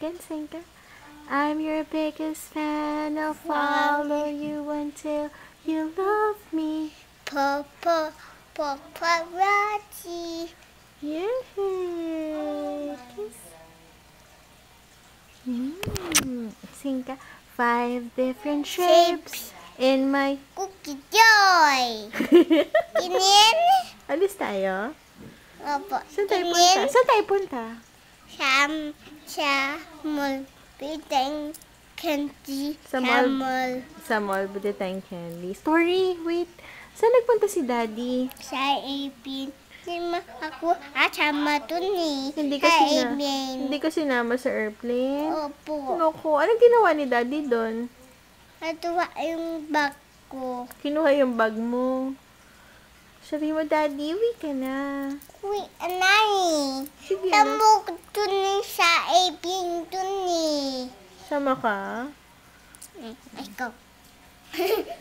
Can sing ka? I'm your biggest fan. I'll follow you until you love me. Papa, paparazzi. Yay! Kiss. Mm. Five different shapes in my... Cookie Joy. Inin? Alis tayo? Opo. Saan tayo punta? Saan tayo punta? Sa mall. Biteng candy. Sa mall. Sa mall, Budetang Candy. Story, wait. Saan nagpunta si Daddy? Sa ipin. Sima ako at sama dun eh. Hindi ka, sina hindi ka sinama sa airplane? Opo. Naku, anong ginawa ni Daddy doon? Natuwa yung bag ko. Kinuha yung bag mo. Sabi mo, Daddy, uwi ka na. Sige na. Tamo ko dun eh sa ipin dun eh. Sama ka? Eh, Ikaw.